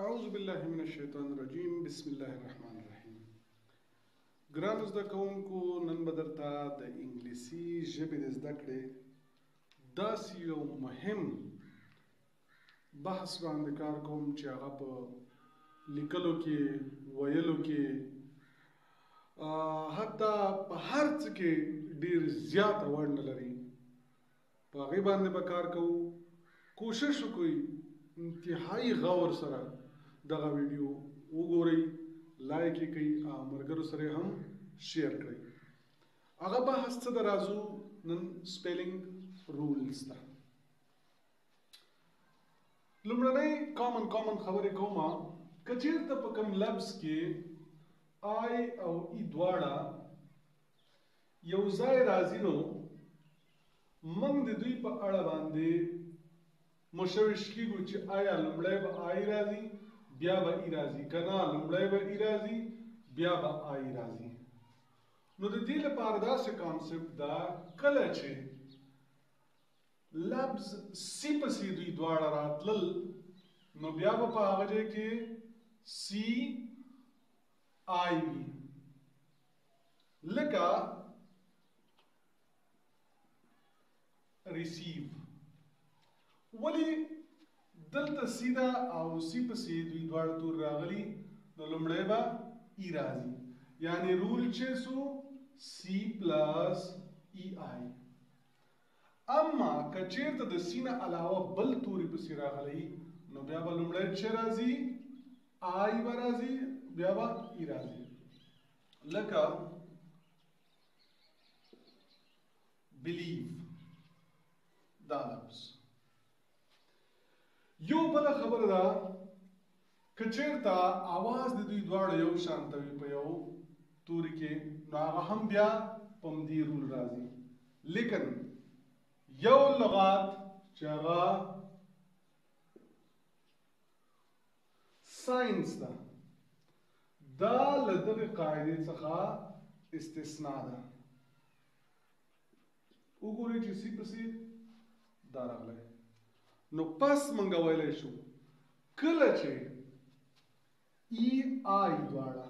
اعوذ بالله من الشیطان الرجیم بسم الله الرحمن الرحیم ګران زده کوونکو نن به درته د انګلیسي ژبې د زده کړې داسې یو مهم بحث باندې کار کوم چې هغه په لیکلو کې ویلو کې حتی په هر څه کې ډیر زیات ورنه لري په هغه باندې به کار کوو کوشش وکړئ انتهایی غور سره دغه ویډیو وګورئ لایک یې کړئ او مرګرو سره هم شیر کړئ هغه بحث څه درازو نن سپیلینګ رولز ده لمړنۍ کامن کامن خبرې کوم کچیرته په کوم لفظ کې آی او ای دواړه یو ځای راځي نو موږ د دوی په اړه باندې مشوش کیږو چې آیا لومړی به آی راځي بیا به ای راځي کنا لومړی به ای راځي بیا به آی راځي نو د دې لپاره داسې کانسپټ دا کله چې لفظ سی پسې دوی دواړه راتلل نو بیا به په هغه ځای کې سی آی وي لکه ریسیو ولی دلته سیدا او سی په سی دوی دواړه تور راغلي نو لومړی به ای راځي یعنی رول چې سو سی پلس ای آی اما که چېرته د سي نه علاوه بل توري پسې راغلي نو بیا به لومړی چه راځي آی به راځي بیا به ای راځي لکه believe دا لفظ یو بل خبره ده که چیرته आवाज د دوی دواړه یو شان ته وي په یو توري کې نو هغه هم بیا پم دی رول راځي لیکن یو لغات چې هغه ساينس ده دا لدغه قاعده څخه استثناء ده وګورئ چې سی پسې دا راغلی نو پس مونږ ویلی شو کله چې ای آی دواړه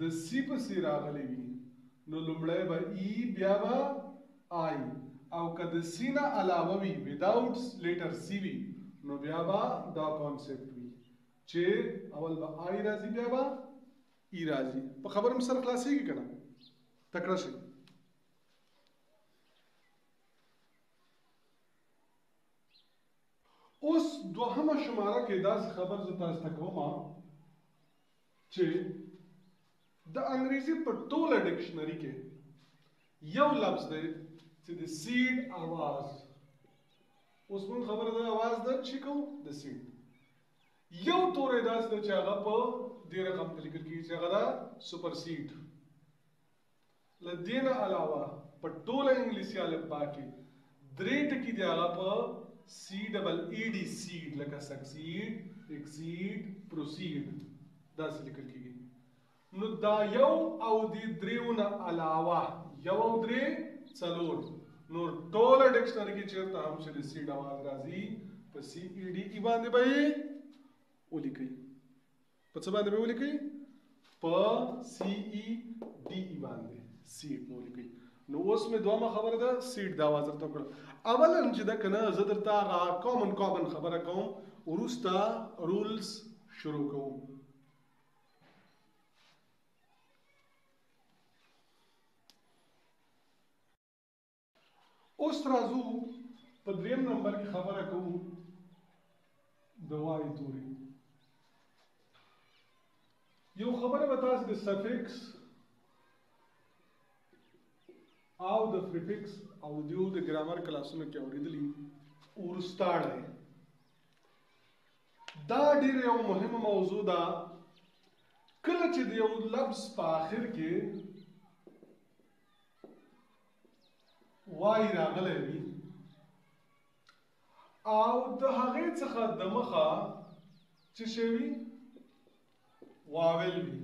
د سی پسې راغلی وي نو لومړی به ای بیا به آی او که د سی نه علاوه وي وداوټ لیټر سی وي نو بیا به دا کانسپټ وي چې اول به آی راځي بیا به ای راځي په خبره مې سر خلاصېږي که نه تکړه شي اوس دوهمه شماره کې داسې خبر زه تاسو ته کوم چې د انګریزي په ټوله ډکشنري کې یو لفظ دی چې د سیډ اواز اوس مون خبره ده اواز ده چې کوم د سیډ یو توری داسې ده چې هغه په دې رقم ته لیکل کېږي چې هغه ده سپرسیډ له دې نه علاوه په ټوله انګلیسي الفبا کې درې ټکي دي هغه په سی ډبل ای ډي سیډ لکه سکسیډ ایکسیډ پروسیډ داسې لیکل کېږي نو دا یو او دی دریو نه علاوه یو او درې څلور نور ټوله ډکشنری کې چیرته هم چې د سی ډواز راځي په سی ای ډی ای باندې به یې ولیکئ په څه باندې به ولیکئ په سی ای ډی ای باندې سیټ مو لیکي نو اوس مې دومره خبره ده سیټ دا واز درته کړ اولا چې دا کنه زه درته هغه کامن کامن خبره کوم ورستا رولز شروع کوم اوس راځو په دریم نمبر کې خبره کوو د واوی توري یو خبره به تاسو د سفکس او د پریفکس او د دیو د ګرامر کلاسونو کې اوریدلی ورستاړی دا ډېره یوه مهمه موضوع ده، کله چې د یو لفظ په آخر کې وای راغلی وي او د هغې څخه د مخه چې شوي واول وي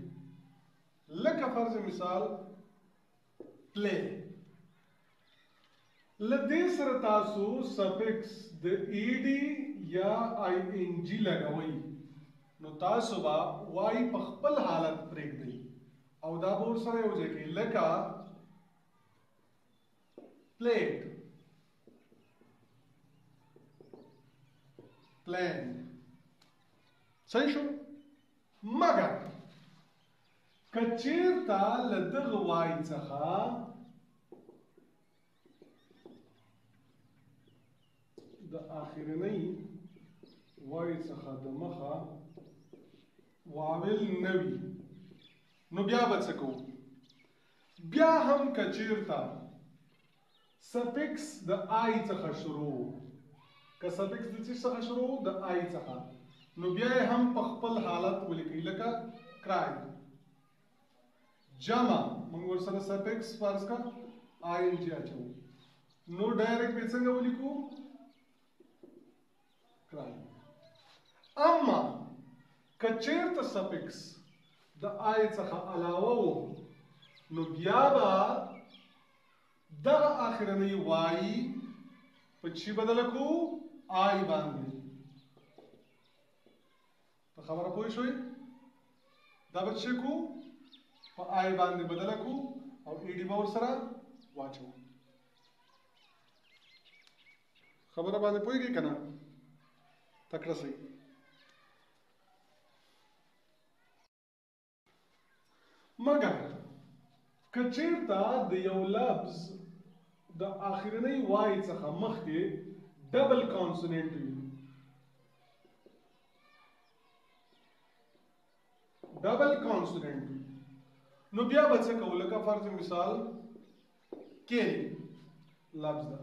لکه فرض مثال پلې له دې سره تاسو سفکس د ای ډي یا آی ان جي لګوئ نو تاسو به وای په خپل حالت پرېږدئ او دا به ورسره یو ځای کوي لکه پلیټ پلان صحیح شو مګر که چیرته له دغه وای څخه د اخرنۍ وای څخه د مخه واول نه وي نو بیا به څه کوو بیا هم که چیرته سفیکس د آی څخه شروع وو که سفیکس د څه څخه شروع وو د آی څخه نو بیا یې هم په خپل حالت ولیکئ لکه کرایب جمع موږ ورسره سفیکس فرض کا آی ان جی اچو نو ډایرکټ به څنګه ولیکو کړای. اما که چیرته سفکس د آی څخه علاوه وو نو بیا به دغه اخرنۍ وای په چی بدل کو آی باندې په خبره پوه شوي دا به چې کو په آی باندې بدله کو او ایډي به ورسره واچو خبره باندې پوهیږي کنه تکړه سي مګر کچیرته د یو لفظ د اخرنۍ وای څخه مخکې ډبل کانسوننټ وي ډبل کانسوننټ نو بیا به څه کوو لکه فرض مثال کې لفظ ده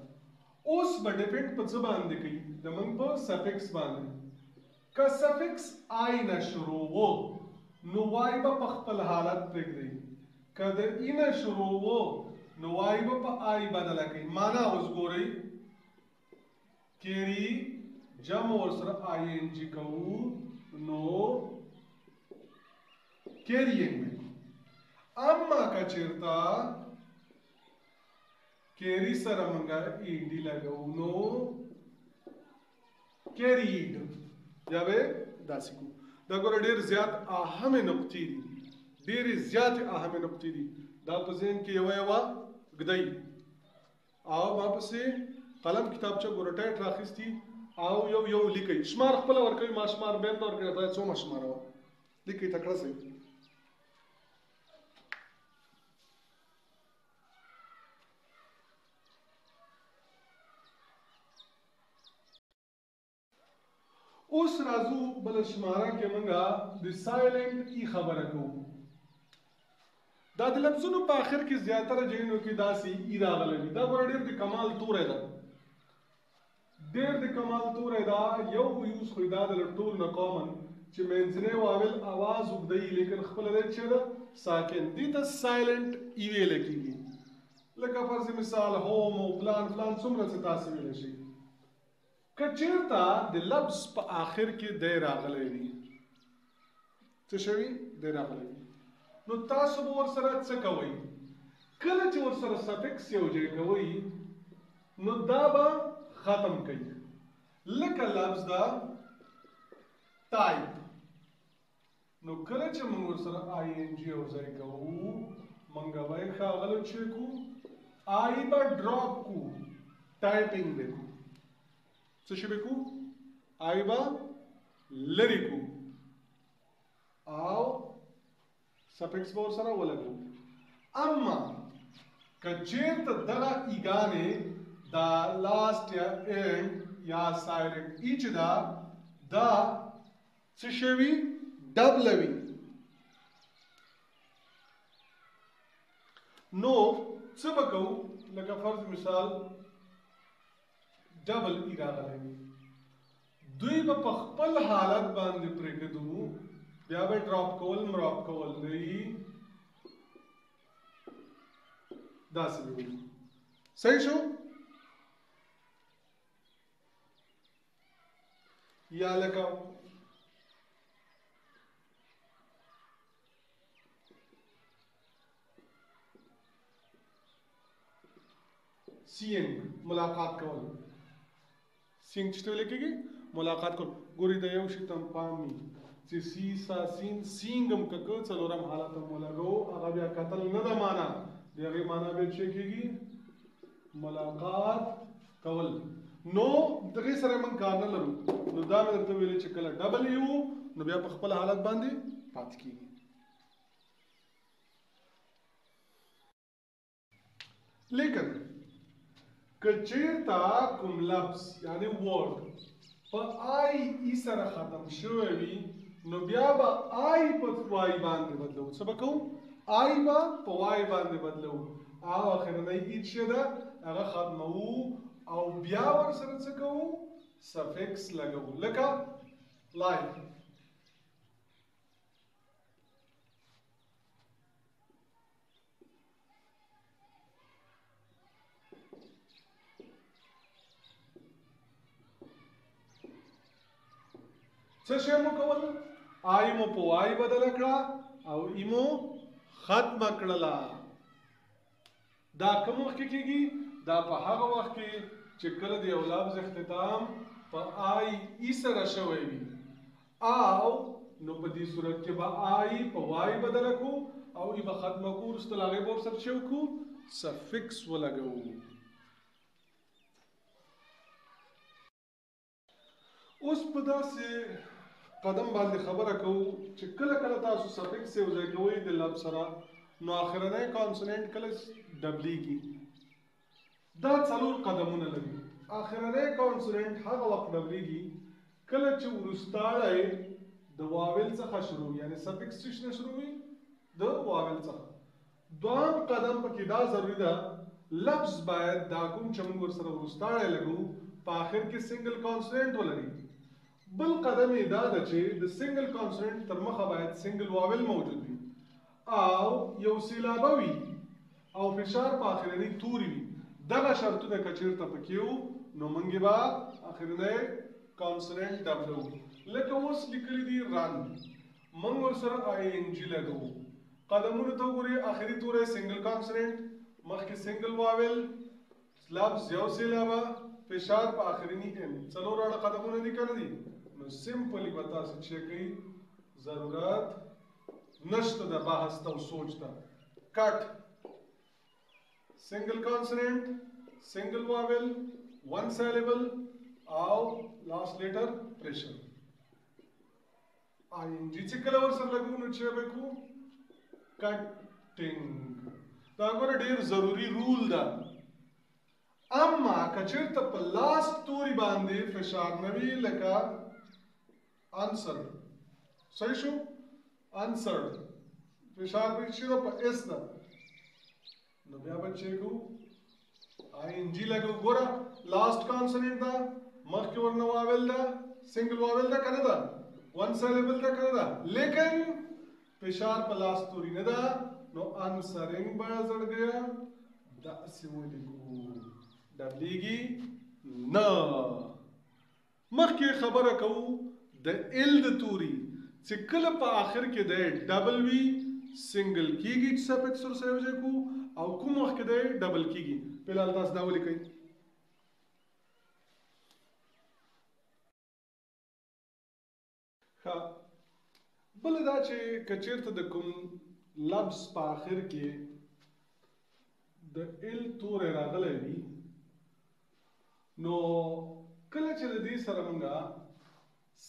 اوس به ډیپینډ په څه باندې کوي د موږ په سفکس باندې که سفکس آی نه شروع وو نو وای به په خپل حالت پرېږدي که د ای نه شروع وو نو وای به په آی بدله کوي معنا اوس ګورئ کېري جمع ورسره آی ان جي کوو نو کېرینګ دی اما که چېرته کېري سره موږ ان ډي لګوو نو کېریډ یا به داسې کو دا ګوره ډېر زیات اهمې نقطې دي ډېرې زیاتې اهمې نقطې دي دا په ذهن کې یوه یوه ږدئ او ما پسې قلم کتابچه ګورټایټ راخستی او یو یو لیکي شمار خپل ورکوي ما شمار بیم دور کړی دا څو ما شمار و لیکي تکړه سي اوس راځو بل شماره کې موږ د سایلنټ ای خبره کوو دا د لفظونو په اخر کې زیاتره جینو کې داسي ای راغلی وي دا ګور ډیر د کمال توره ده ډیر د کمال توره ده یو یوز خو دا د ټول نه کامن چې منځنی واول आवाज وګدای لیکن خپل د چې دا ساکن دي ته سایلنت ای ویل کیږي لکه فرض مثال هوم او پلان پلان څومره څه تاسو ویل شي که چیرته د لفظ په آخر کې دی راغلی وي څه شوي دی راغلی وي نو تاسو به ورسره څه کوئ کله چې ورسره سفکس یو ځای کوئ نو دا به ختم کوي لکه لفظ دا ټایپ نو کله چې موږ ورسره آی ان جي او ځای کوو موږ به یې ښاغلو چې کو آی به ډراپ کو ټایپینګ به کو څه شي به کو آی به لری کو او سفکس به ورسره ولګو اما که چېرته دغه ایګانې دا لاست یا اینډ یا سایلنټ ای چې دا دا څه شوي؟ ډبله وي. نو څه به کوو؟ لکه فرض مثال ډبل ای راغلی وي دوی به په خپل حالت باندې پرېږدو بیا به ډراپ کول مراپ کول نه وي داسې به وي صحیح شو یا لکه سینګ ملاقات کول سینګ چې ویل کېږي ملاقات کول ګوري د یو شي تم پام وي چې سی سا سین سینګم ککه څلورم حالت هم ولګو هغه بیا قتل نه ده معنا د هغې معنا به چې کېږي ملاقات کول نو دغه سره من کار نه لرو نو دا مې درته ویلې چې کله ډبل یو نو بیا په خپل حالت باندې پات کیږي لیکن کچیرتا کوم لفظ یعنی ورډ په آی ای سره ختم شوی وي نو بیا به آی په وای باندې بدلو څه به کوو آی به په وای باندې بدلو او اخرنۍ ای چې ده هغه ختمو او بیا ور سره څه کوو سفکس لګو لکه لایف څه شی مو کول آی مو په وای بدل کړه او ایمو ختم کړله دا کوم وخت کې کیږي دا په هغه وخت کې چې کله د یو لفظ اختتام په آی ای سره شوی وي او نو په دي صورت کي به آي په واي بدله کړو او ای به ختمه کړو وروسته له هغې به ورسره څه وکړو سفکس ولګوو اوس په داسې قدم باندې خبره کوو چې کله کله تاسو سفکس یو ځای کوئ د لب سره نو آخرنۍ کانسوننټ کله ډبلیږي دا څلور قدمونه لري. اخرنی کانسوننټ هغه وخت ډولېږي کله چې وروستاړی یې د واوېل څخه شروع وي، یعنې سفکس څه شي نه شروع وي؟ د واوېل څخه. دوهم قدم په کې دا ضروري ده، لفظ باید دا کوم چې موږ ورسره وروستاړی لګوو په اخر کې سنګل کانسوننټ ولري. بل قدم یې دا ده چې د سنګل کانسوننټ تر مخه باید سنګل واول موجود وي او یو سیلابه وي او فشار په اخرني توري وي دغه شرطونه کچیرته پکې نو منګي با اخرنه کانسوننټ دبلو لکه اوس لیکلي دي رن منګ ور سره آی ان جی لګو قدمونو ته وګورئ اخري توری سنګل کانسوننټ مخکې سنګل واول لفظ یو سیلابه فشار په اخرینی ان څلور اړه قدمونه دي کنه دي نو سمپلی به تاسو چې کوي ضرورت نشته د بحث ته او سوچ ته کټ سنگل کانسننټ سنگل واول ون سیلیبل او لاست لیټر پریشر آی ان جی چې کله ورسره لګو نو چې به کو کټینګ دا ګوره ډیر ضروری رول ده اما کچرته په لاس توري باندې فشار نه وي لکه انسر صحیح شو انسر فشار به شي په اس ده نو بیا به چیک وو آی ان جی لګو ګوره لاست کانسوننټ دا مخکې ورنه واول دا سنگل واول دا کنه دا ون سیلیبل دا کنه دا لیکن فشار په لاس توري نه دا نو انسرنګ به زړ گیا دا سی ولیکو ډبلیږي نه مخکې خبره کوو د ال د توري چې کله په آخر کې دی ډبل وي سنګل کیږي چې سفکس ور سره یوځای کو او کوم وخت کې دی ډبل کیږي په لال تاسو دا ولیکئ ښه بل دا چې کچیرته د کوم لفظ په اخر کې د ال تور راغلی وي نو کله چې د دې سره موږ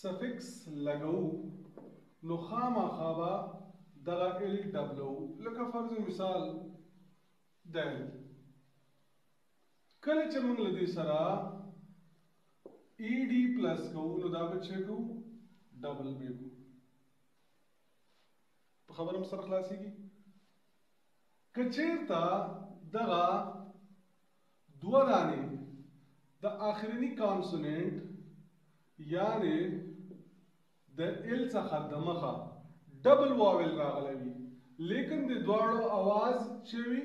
سفکس لګو نو خامخا به دغه ال ډبلو لکه فرض مثال دل کله چې موږ له دې سره ای ډي پلس کوو نو دا به چې کوو ډبل به کوو په خبره مو سره خلاصېږي که چېرته دغه دوه دانې د آخرني کانسوننټ یعنې د ال څخه د مخه ډبل واول راغلی وي لیکن د دواړو اواز چې وي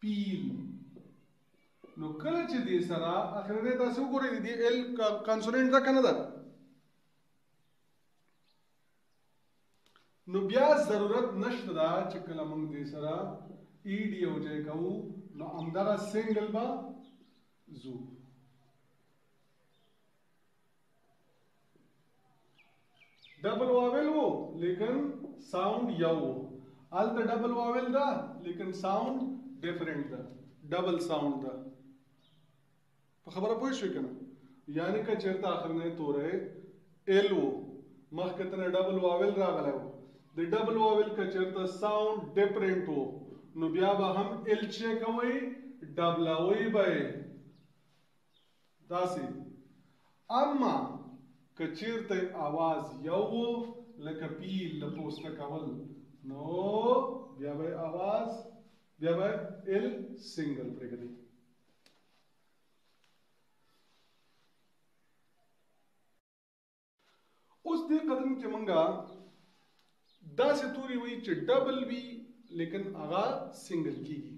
پیل نو کله چې دې سره اخرنه تاسو وګورئ د دې ال کانسوننټ ده کنه ده نو بیا ضرورت نشته دا چې کله موږ دې سره ای ډی او جې کوو نو همدغه سنگل به زو ډبل واول وو لیکن ساوند یو وو ال ته ډبل واول دا لیکن ساوند ډیفرنٹ دا ډبل ساوند دا په خبره پوه شو کنه یعنی که چیرته اخر نه تورې ال وو مخکې ته ډبل واول راغلی وو د ډبل واول که چیرته ساوند ډیفرنٹ وو نو بیا به هم ال چې کوي ډبلاوي به داسې اما که چیرته اواز یو وو لکه پیل له پوسته کول نو بیا به اواز بیا به ال سنگل پرېږدي اوس دې قدم کې مونږه داسې توري وي چې ډبل وي لیکن هغه سنگل کیږي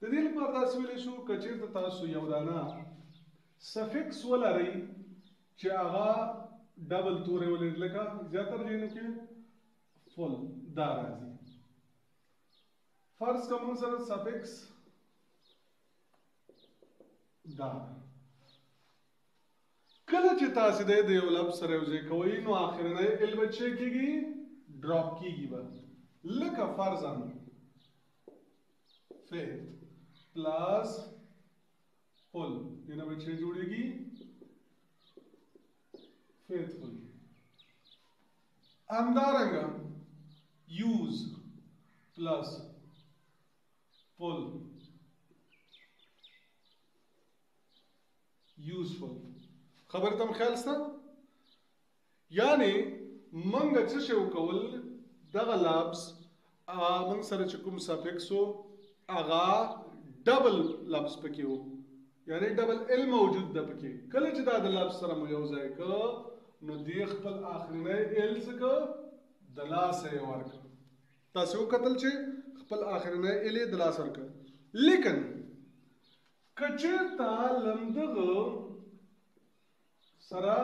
د دې لپاره داسې ویلی شو که چېرته تاسو یو دانه سفکس ولرئ چې هغه ډبل تورې ولري لکه زیاتره ځایونو کې فل دا راځي فرض کوم سره سفکس دا کله چې تاسې دی د یو لفظ سره یوځای کوئ نو آخرنی ال به چه کېږي ډراپ کېږي به لکه فرضاً فیت پلاس فل دینه به چه جوړېږي فیتفل همدارنګه یوز پلس پل یوزفل خبر تم خیال ستا یعنی منګه څه شو کول دغه لابس منګ سره چې کوم سافکسو اغا ډبل لابس پکې وو یعنی ډبل ال موجود ده پکې کله چې دا د لابس سره مو یو ځای ک نو دی خپل اخرنۍ ال څه ک د لاس یې ورک تاسو وکتل چې خپل اخرنۍ ال د لاس ورک لیکن که چېرته لمدغه سره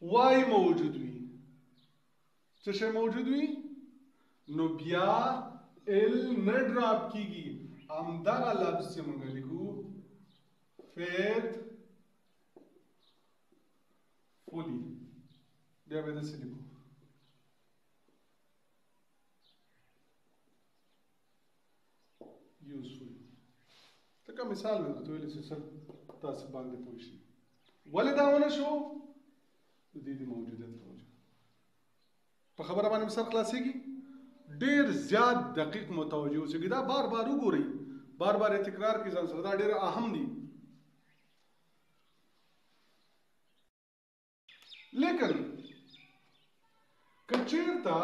وای موجود وي څه شی موجود وي نو بیا ال نه ډراپ کیږي هم دغه لفظ چې موږ لیکو فیت فولی بیا به داسې لیکو یوسفل تکه مثال مې درته ویل چې سر تاسو باندې پوه شئ ولې دا ونه شو د دې د موجودیت له وجې په خبره باندې مې سر خلاصېږي ډېر زیات دقیق متوجه اوسئ دا بار بار وګورئ بار بار یې تکرار کړئ ځان سره دا ډېر اهم دي لیکن که چیرته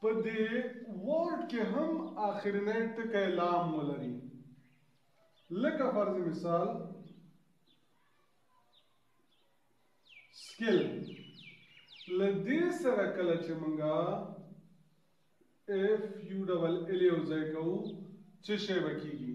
په دې ورډ کې هم اخرنی ټکی لام ولري لکه فرض مثال سکل لدې سره کله چې مونږه اف یو ډبل ال یو ځای کوو څه شی به کیږي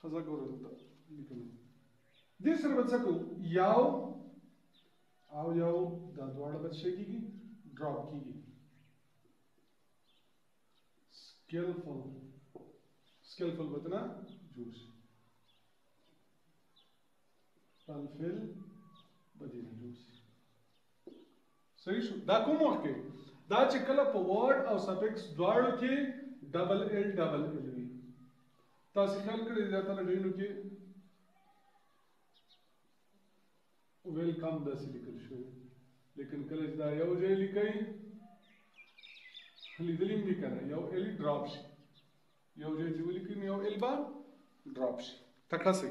ښځه ګوره دلته لیکلي دي دې سره به څه کوو یو او یو دا دواړه به څه کېږي ډراپ کېږي سکیلفل سکیلفل به تنه جوړ شي پنفل به دې نه جوړ شي صحیح شو دا کوم وخت کې دا چې کله په ورډ او سفکس دواړو کې ډبل ال ډبل ال وي تاسو خیال کړی دا تر ډینو کې ویلکم دا سلیکل شو لیکن کله چې دا یو ځای لیکي لیدلیم دي کنه یو ال ډراپ شي یو ځای چې ولیکي یو ال با ډراپ شي تکړه سي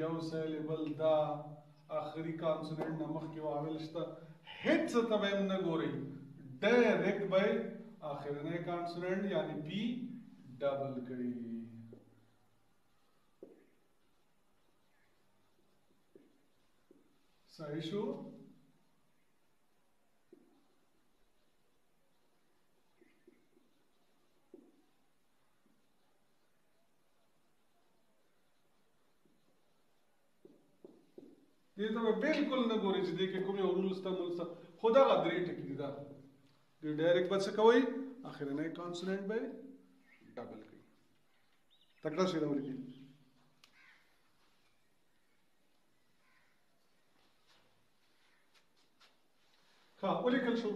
یو سیلیبل دا اخری کانسوننټ نه مخکې واول شته هیڅ ته به هم نه ګورئ ډایرکټ به اخرنی کانسوننټ یعنی پی ډبل کوي صحیح شو دې ته به بالکل نه ګوري چې دې کې کومې ورول سته مول سته خو دغه درې ټکي دي دا دې ډایرکټ به څه کوي اخرنۍ کانسوننټ به ډبل کوي تکړه شي راوړي دي ښه ولیکل شو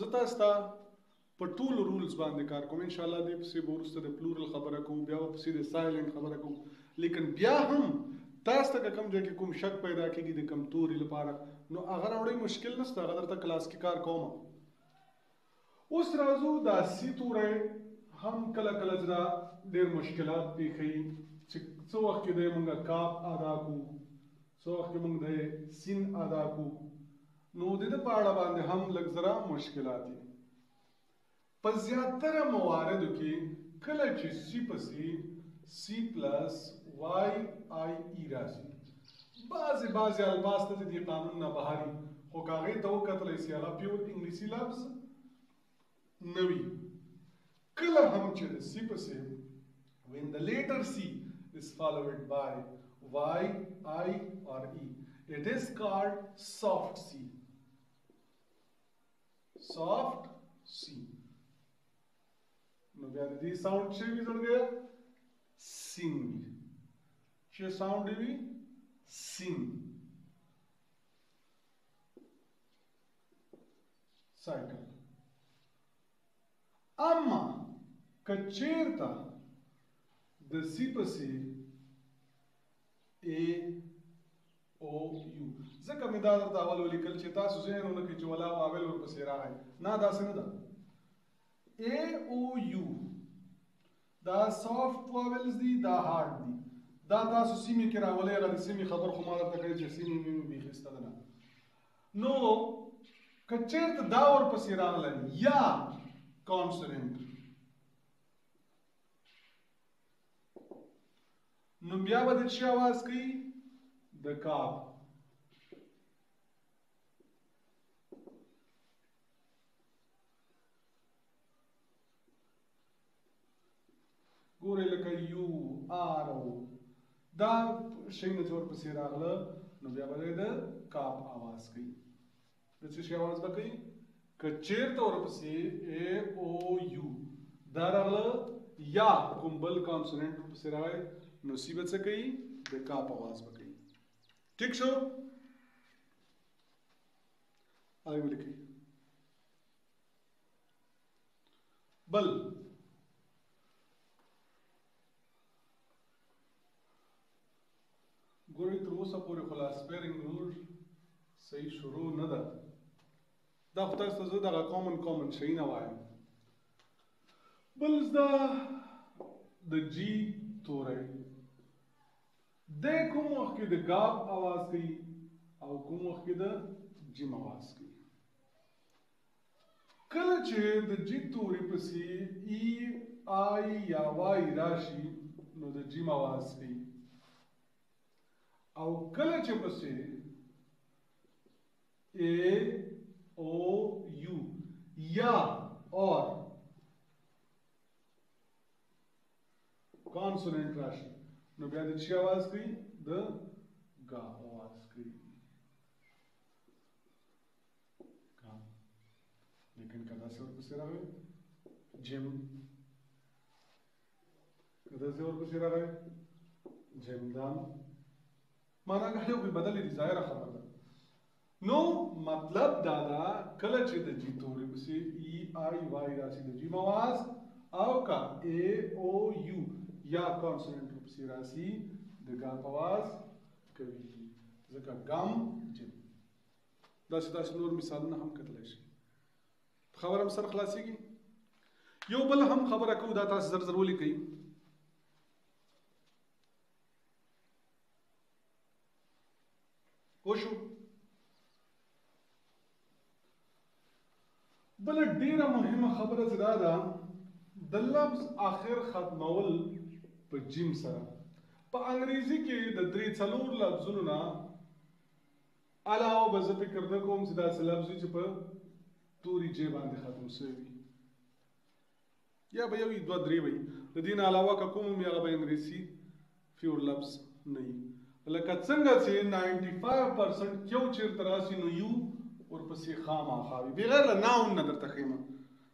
زه تاسو ته په ټول رولز باندې کار کوم ان شاء الله دې پسې ورسته د پلورل خبره کوم بیا پسې د سایلنت خبره کوم لیکن بیا هم تاسو ته کوم ځای کې کوم شک پیدا کیږي د کم توري لپاره نو هغه راوړی مشکل نشته هغه درته کلاس کې کار کوم اوس راځو دا سي توری هم کله کله چې دا ډېر مشکلات پېښوي چې څه وخت کې دی موږ کاب ادا کو څه وخت کې موږ دی سین ادا کو نو د دې په اړه باندې هم لږ زره مشکلات دي په زیاتره مواردو کې کله چې سی پسې سی پلس وای آی ای راځي بعضی بعضی الفاظ ته دی دی قانون نه بهری خو که هغه ته وکتلی سی هغه پیور انګلیسی لفظ نه وی کله هم چه د سی پسی when the letter C is followed by Y, I or E. It is called soft C. Soft C. نو بیا د دې ساوند چې وي زړګی سین وي چې ساوند وي سین سایکل اما کچیرته د سی پسې ا او یو ځکه مې دا درته اول ولیکل چې تاسو ذهن ولکه چې ولا واول ورپسې راغی نه داسې نه ده ا او یو دا سافټ واولز دي دا هارد دي دا تاسو سیمې کې راولې غو سیمې خبر خو ما درته کړی چې سیمې مې به خسته ده نو کچیرت دا ور پسې راغلل یا کانسوننت نو بیا به د چی आवाज کوي د کاپ ګوره لکه یو آر او دا شي نه چې ورپسې راغله نو بیا به د کاپ اواز کوي د څه شي اواز به کوي که چېرته ورپسې ای او یو دا راغله یا کوم بل کانسوننټ ورپسې راغی نو سی به څه کوي د کاپ اواز به کوي ټیک شو آی ولیکئ بل ګوري تر اوسه پورې خو لا سپیرنګ رول صحیح شروع نه ده دا خو تاسو زه دغه کامن کامن شي نه وایم بل زده د جی توری د کوم وخت کې د ګاب اواز کوي او کوم وخت کې د جیم اواز کوي کله چې د جي توري پسې ای، آی یا وای راشي نو د جیم اواز کوي او کله چې پسې ای، او، یو یا اور کانسوننټ راشي نو بیا د چی اواز کوي د ګا اواز کوي لیکن که داسې ورپسې راغی جیم که داسې ورپسې راغی جیم دال معنا که یو بل بدلې دي ظاهره خبره ده نو مطلب دا ده کله چې د جی تورې پسې ای آی وای راشي د جی مواز او کا ای او یو یا کانسوننټ ورپسې راشي د ګا پواز کوي ځکه ګام جیم داسې داسې نور مثالونه هم کتلی شي خبره هم سر خلاصېږي یو بل هم خبره کوو دا تاسو زر زر ولیکئ پوه شو بل ډیره مهمه خبره چې دا ده د لفظ آخر ختمول په جیم سره په انګریزي کې د درې څلور لفظونو نه علاوه به زه فکر نه کوم چې داسې لفظ وي چې په توري جې باندې ختم شوی وي یا به یو وي دوه درې وي د دین علاوه که کوم وي هغه به انګلیسي فیور لفظ نه وي لکه څنګه چې 95% یو چېرته راسي نو یو ورپسې خامخا وي بغیر له ناون نه درته ښیم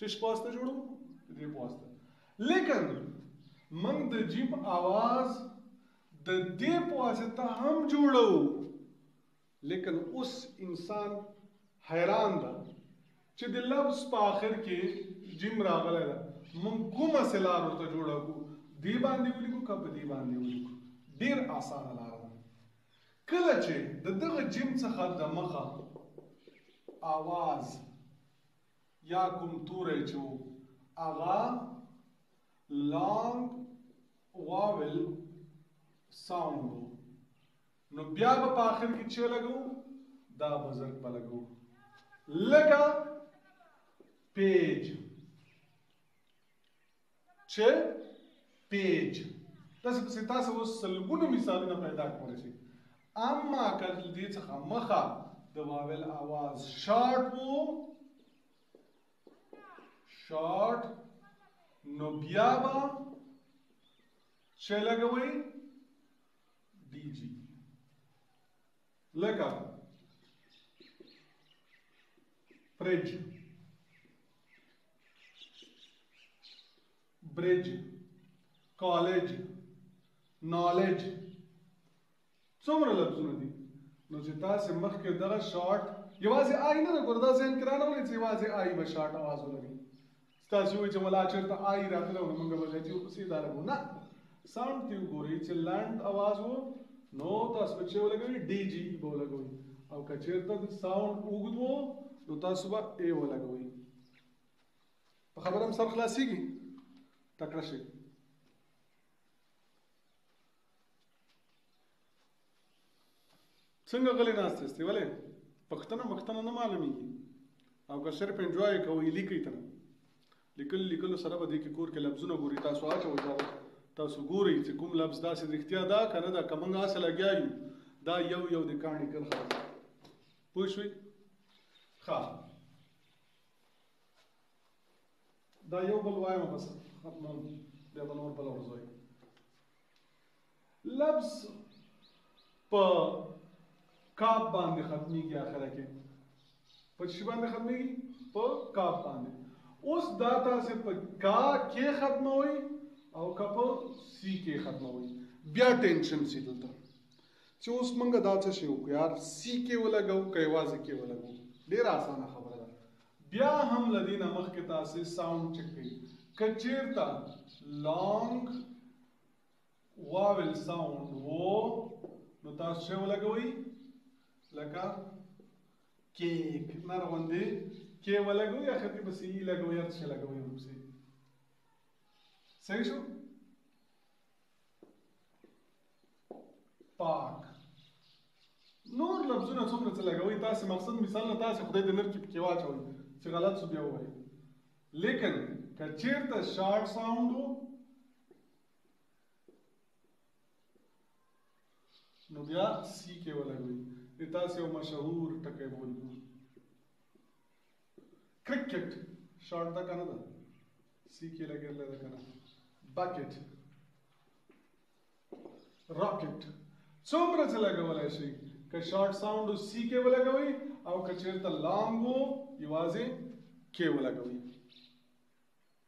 چش پاسته جوړو د دې پاسته لیکن موږ د جیب आवाज د دې پاسته هم جوړو لیکن اوس انسان حیران ده چې د لفظ په آخر کې جیم راغلی ده مونږ کومه سلا ورته جوړه کو دی باندې ولیکو که په دی باندې ولیکو ډیر اسانه لاره ده کله چې د دغه جیم څخه د مخه آواز یا کوم توری چې وو هغه لانګ واول ساوند وو نو بیا به په آخر کې چې لګو دا بزرګ په لګو لګا پیج چې پیج تاسو په تاسو اوس سلګونو مثالونه پیدا کولای شئ اما کله دې څخه مخه د واول اواز شارټ وو شارټ نو بیا به څه لګوي ډي جي لکه فرج برج کالج نالج څومره لفظونه دي نو چې تاسو مخکې دغه شارټ یوازې آی نه ګور دا ځین کرانه ولې چې یوازې آی به شارټ आवाज ولري تاسو وی چې ولا چرته آی راتلو نو موږ به ځاتیو پسې دا لګو نه ساوند ته وګورئ چې لنډ اواز وو نو تاسو به چې ولګوي ډي جي ای به ولګوي او که چېرته ساوند اوږد وو نو تاسو به ای ولګوي په خبره هم سر خلاصېږي تکړه شي څنګه غلي ناست یاستئ ولې پښتنه مختنه نه معلومیږي او که صرف انجوای کوئ لیکئ ته لیکل لیکلو سره به دې کې کور کې لفظونه ګوري تاسو اچوئ دا تاسو ګورئ چې کوم لفظ داسې رښتیا ده که نه ده که موږ هسې لګیا یو دا یو یو د کاڼي کرښه ده پوه شوئ ښه دا یو بل وایم بس ختموم بیا به نور بله ورځ وایم لفظ په کاب باندې ختميږي اخره کې په شي باندې ختميږي په کاب باندې اوس دا تاسو په کا کې ختموي او کا په سی کې ختموي بیا ټینشن سي دلته چې اوس موږ دا څه شي وکړو یار سی کې ولګو کوي واځي کې ولګو ډیر اسانه خبره ده بیا هم لدین مخ کې تاسو ساوند چک کړئ کچیرتا لانګ واول ساوند وو نو تاسو څه ولګوي لکه کیک نر غوندې کې ولګوي یا خطي بس یې لګوي یا څه لګوي هم سي صحیح شو پاک نور لفظونه څومره څه لګوي تاسو مقصد مثال نه تاسو خدای دې نر کې پکې واچوي چې غلط سو بیا وایي لیکن که چیرته شارټ ساوند وو نو بیا سی کې ولګوي د تاسو یو مشهور ټکی بول کو کرکټ شارټ دا کنه دا سی کې لګیدل دا کنه باکټ راکټ څومره چې لګولای شي که شارټ ساوند او سی کې ولګوي او که چیرته لانګ وو یوازې کې ولګوي